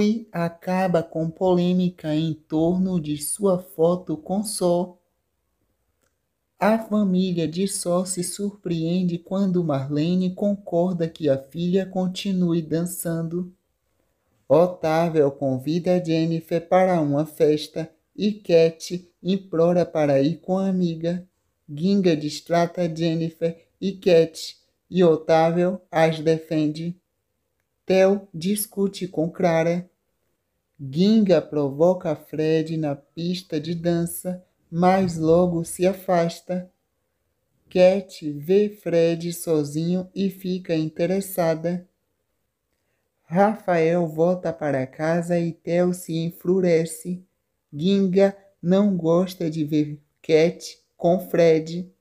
Lui acaba com polêmica em torno de sua foto com Sol. A família de Sol se surpreende quando Marlene concorda que a filha continue dançando. Otávio convida Jennifer para uma festa e Cat implora para ir com a amiga. Ginga distrata Jennifer e Cat e Otávio as defende. Theo discute com Clara. Ginga provoca Fred na pista de dança, mas logo se afasta. Cat vê Fred sozinho e fica interessada. Rafael volta para casa e Theo se enfurece. Ginga não gosta de ver Cat com Fred.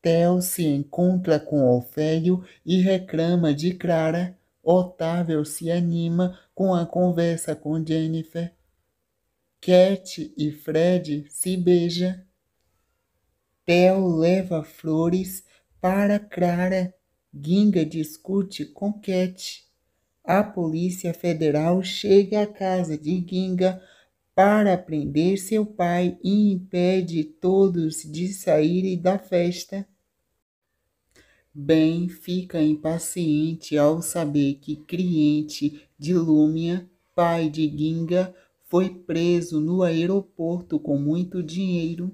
Theo se encontra com Ofélio e reclama de Clara. Otávio se anima com a conversa com Jennifer. Cat e Fred se beijam. Theo leva flores para Clara. Ginga discute com Cat. A Polícia Federal chega à casa de Ginga para prender seu pai e impede todos de saírem da festa. Ben fica impaciente ao saber que cliente de Lúmia, pai de Ginga, foi preso no aeroporto com muito dinheiro.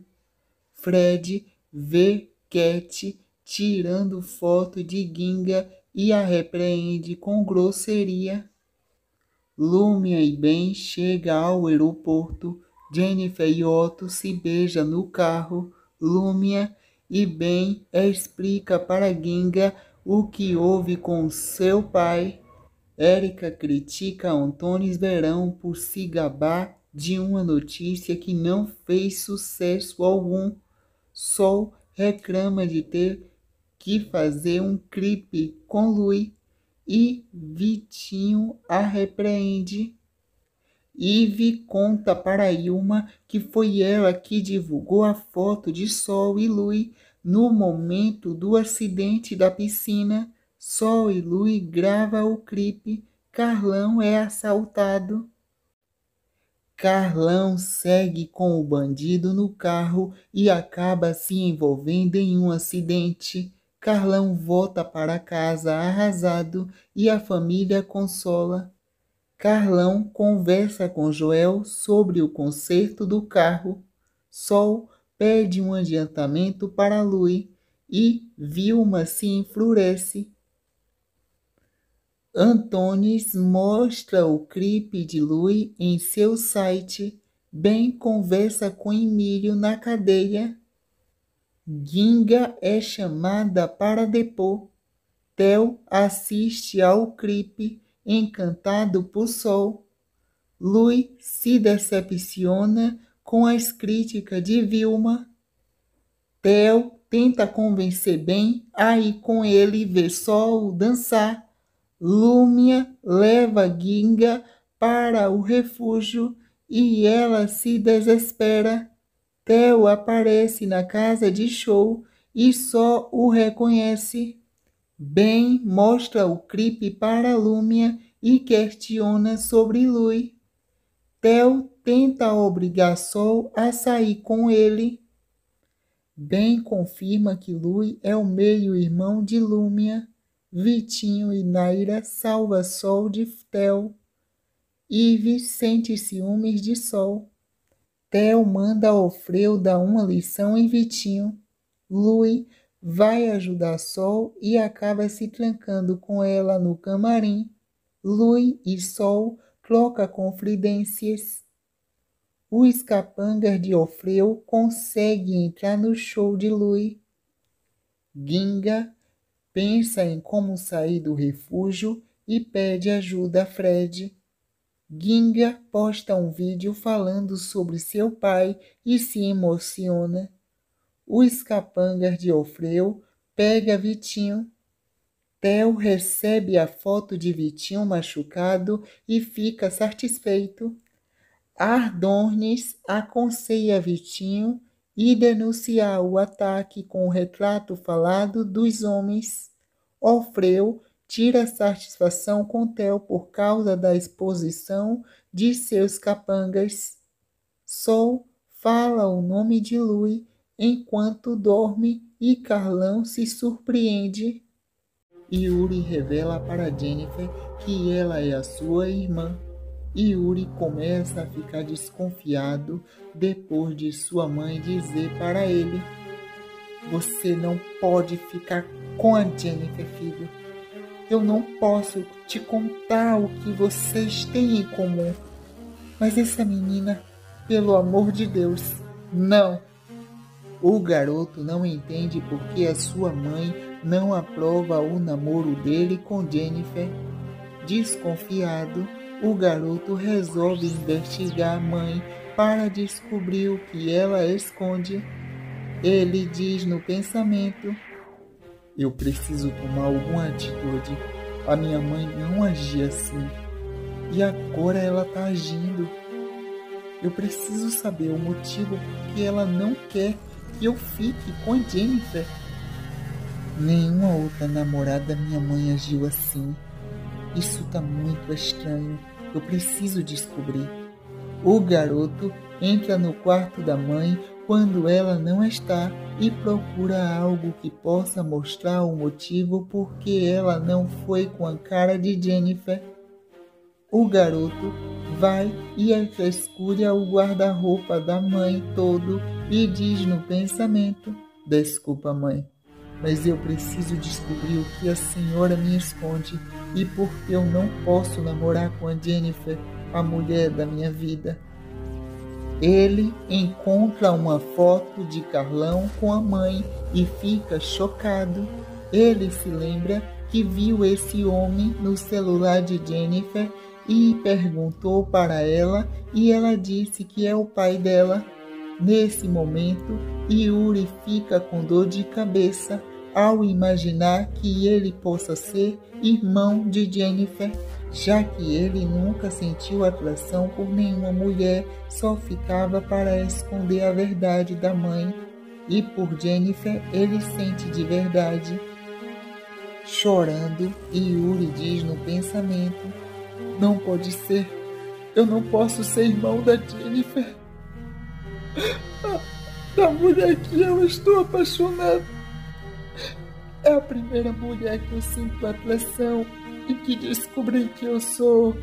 Fred vê Cat tirando foto de Ginga e a repreende com grosseria. Lúmia e Ben chegam ao aeroporto. Jennifer e Otto se beijam no carro. Lúmia e Ben explica para Ginga o que houve com seu pai. Érica critica Antônio Verão por se gabar de uma notícia que não fez sucesso algum. Sol reclama de ter que fazer um clipe com Lui e Vitinho a repreende. Ive conta para Ilma que foi ela que divulgou a foto de Sol e Lui no momento do acidente da piscina. Sol e Lui grava o clipe. Carlão é assaltado. Carlão segue com o bandido no carro e acaba se envolvendo em um acidente. Carlão volta para casa arrasado e a família consola. Carlão conversa com Joel sobre o conserto do carro. Sol pede um adiantamento para Lui e Vilma se enfurece. Antunes mostra o clipe de Lui em seu site. Ben conversa com Emílio na cadeia. Ginga é chamada para depor. Theo assiste ao clipe, encantado por Sol. Lui se decepciona com as críticas de Vilma. Theo tenta convencer Ben a ir com ele ver Sol dançar. Lúmia leva Ginga para o refúgio e ela se desespera. Theo aparece na casa de show e só o reconhece. Ben mostra o clipe para Lúmia e questiona sobre Lui. Theo tenta obrigar Sol a sair com ele. Ben confirma que Lui é o meio-irmão de Lúmia. Vitinho e Naira salva Sol de Theo. Ive sente ciúmes de Sol. Theo manda Alfredo dar uma lição em Vitinho. Lui vai ajudar Sol e acaba se trancando com ela no camarim. Lui e Sol trocam confidências. Os capangas de Ofreu conseguem entrar no show de Lui. Ginga pensa em como sair do refúgio e pede ajuda a Fred. Ginga posta um vídeo falando sobre seu pai e se emociona. Os capangas de Ofreu pega Vitinho. Theo recebe a foto de Vitinho machucado e fica satisfeito. Ardornes aconselha Vitinho e denunciar o ataque com o retrato falado dos homens. Ofreu tira satisfação com Theo por causa da exposição de seus capangas. Sol fala o nome de Lui enquanto dorme e Carlão se surpreende. Yuri revela para Jennifer que ela é a sua irmã. Yuri começa a ficar desconfiado depois de sua mãe dizer para ele: Você não pode ficar com a Jennifer, filho. Eu não posso te contar o que vocês têm em comum. Mas essa menina, pelo amor de Deus, não. O garoto não entende porque a sua mãe não aprova o namoro dele com Jennifer. Desconfiado, o garoto resolve investigar a mãe para descobrir o que ela esconde. Ele diz no pensamento: Eu preciso tomar alguma atitude. A minha mãe não agia assim. E agora ela está agindo. Eu preciso saber o motivo porque ela não quer que eu fique com a Jennifer. Nenhuma outra namorada minha mãe agiu assim. Isso tá muito estranho. Eu preciso descobrir. O garoto entra no quarto da mãe quando ela não está e procura algo que possa mostrar o motivo por que ela não foi com a cara de Jennifer. O garoto vai e escura o guarda-roupa da mãe todo e diz no pensamento: Desculpa, mãe, mas eu preciso descobrir o que a senhora me esconde e por que eu não posso namorar com a Jennifer, a mulher da minha vida. Ele encontra uma foto de Carlão com a mãe e fica chocado. Ele se lembra que viu esse homem no celular de Jennifer e perguntou para ela e ela disse que é o pai dela. Nesse momento, Yuri fica com dor de cabeça ao imaginar que ele possa ser irmão de Jennifer, já que ele nunca sentiu atração por nenhuma mulher, só ficava para esconder a verdade da mãe. E por Jennifer ele sente de verdade. Chorando, Yuri diz no pensamento: Não pode ser. Eu não posso ser irmão da Jennifer. Da mulher que eu estou apaixonado. É a primeira mulher que eu sinto atração e que descobri que eu sou.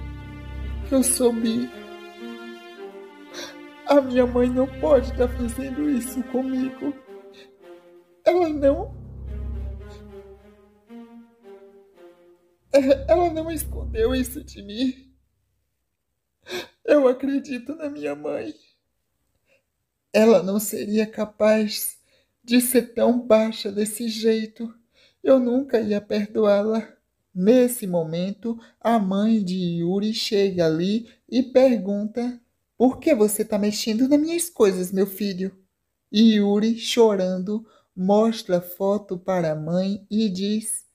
que eu sou bi. A minha mãe não pode estar fazendo isso comigo. Ela não. Ela não escondeu isso de mim. Eu acredito na minha mãe. Ela não seria capaz de ser tão baixa desse jeito. Eu nunca ia perdoá-la. Nesse momento, a mãe de Yuri chega ali e pergunta: Por que você está mexendo nas minhas coisas, meu filho? E Yuri, chorando, mostra a foto para a mãe e diz: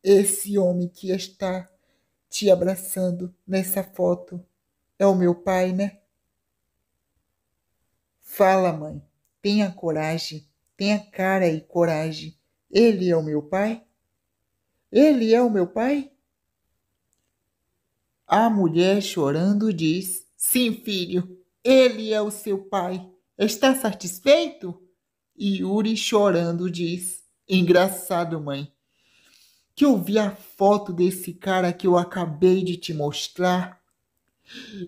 Esse homem que está te abraçando nessa foto é o meu pai, né? Fala, mãe. Tenha coragem. Tenha cara e coragem. Ele é o meu pai? Ele é o meu pai? A mulher chorando diz: Sim, filho, ele é o seu pai. Está satisfeito? E Yuri chorando diz: Engraçado, mãe. Que eu vi a foto desse cara que eu acabei de te mostrar.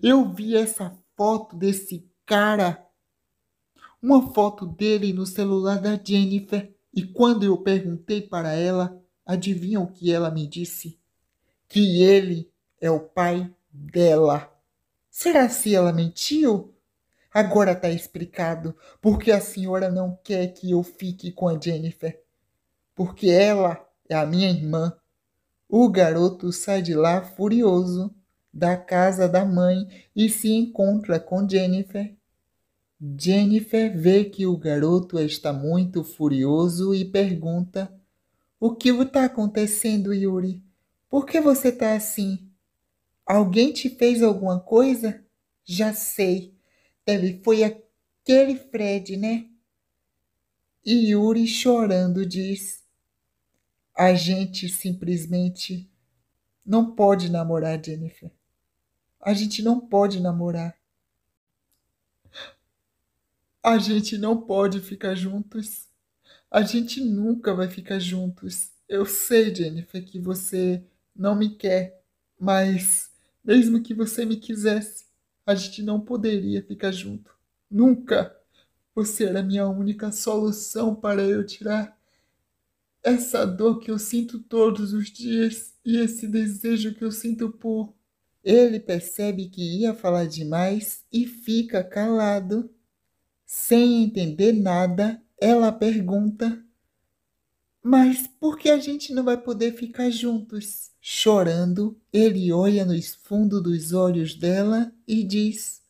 Eu vi essa foto desse cara uma foto dele no celular da Jennifer e quando eu perguntei para ela, adivinha o que ela me disse? Que ele é o pai dela. Será se ela mentiu? Agora está explicado porque a senhora não quer que eu fique com a Jennifer. Porque ela é a minha irmã. O garoto sai de lá furioso da casa da mãe e se encontra com Jennifer Jennifer vê que o garoto está muito furioso e pergunta: O que está acontecendo, Yuri? Por que você está assim? Alguém te fez alguma coisa? Já sei. Deve foi aquele Fred, né? E Yuri chorando diz: A gente simplesmente não pode namorar, Jennifer. A gente não pode namorar. A gente não pode ficar juntos. A gente nunca vai ficar juntos. Eu sei, Jennifer, que você não me quer, mas mesmo que você me quisesse, a gente não poderia ficar junto. Nunca. Você era a minha única solução para eu tirar essa dor que eu sinto todos os dias e esse desejo que eu sinto por. Ele percebe que ia falar demais e fica calado. Sem entender nada, ela pergunta: Mas por que a gente não vai poder ficar juntos? Chorando, ele olha no fundo dos olhos dela e diz: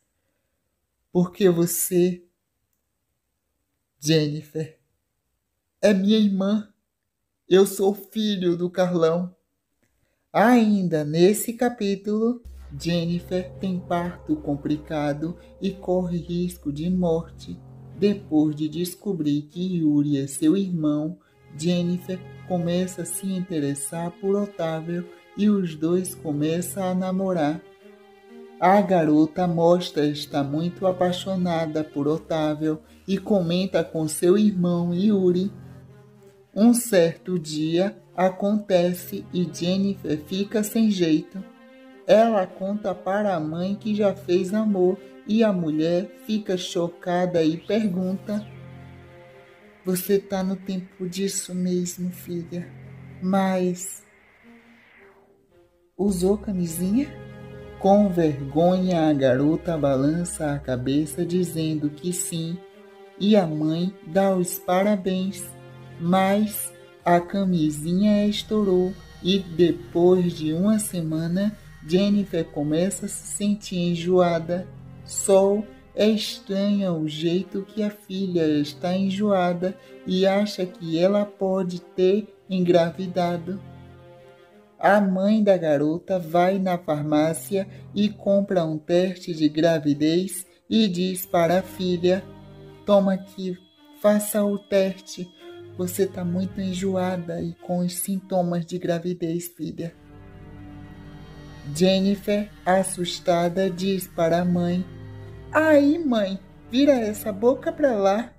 Porque você, Jennifer, é minha irmã. Eu sou filho do Carlão. Ainda nesse capítulo, Jennifer tem parto complicado e corre risco de morte. Depois de descobrir que Yuri é seu irmão, Jennifer começa a se interessar por Otávio e os dois começam a namorar. A garota mostra estar muito apaixonada por Otávio e comenta com seu irmão Yuri. Um certo dia acontece e Jennifer fica sem jeito. Ela conta para a mãe que já fez amor e a mulher fica chocada e pergunta: Você tá no tempo disso mesmo, filha? Mas usou camisinha? Com vergonha, a garota balança a cabeça dizendo que sim, e a mãe dá os parabéns, mas a camisinha estourou e depois de uma semana Jennifer começa a se sentir enjoada. Sol é estranha o jeito que a filha está enjoada e acha que ela pode ter engravidado. A mãe da garota vai na farmácia e compra um teste de gravidez e diz para a filha: Toma aqui, faça o teste. Você está muito enjoada e com os sintomas de gravidez, filha. Jennifer, assustada, diz para a mãe: Aí, mãe, vira essa boca para lá.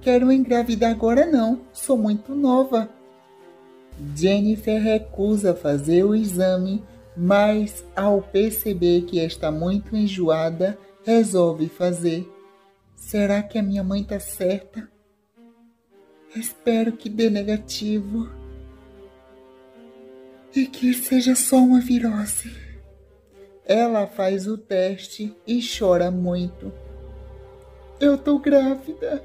Quero engravidar agora não, sou muito nova. Jennifer recusa fazer o exame, mas ao perceber que está muito enjoada, resolve fazer. Será que a minha mãe está certa? Espero que dê negativo e que seja só uma virose. Ela faz o teste e chora muito. Eu tô grávida.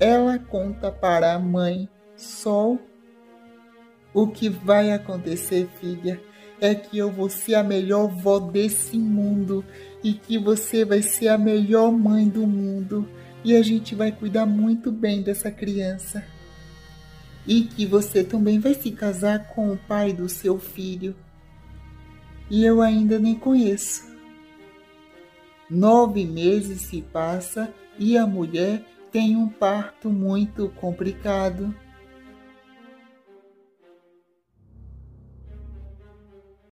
Ela conta para a mãe Sol. O que vai acontecer, filha, é que eu vou ser a melhor vó desse mundo e que você vai ser a melhor mãe do mundo e a gente vai cuidar muito bem dessa criança. E que você também vai se casar com o pai do seu filho e eu ainda nem conheço. Nove meses se passa e a mulher tem um parto muito complicado.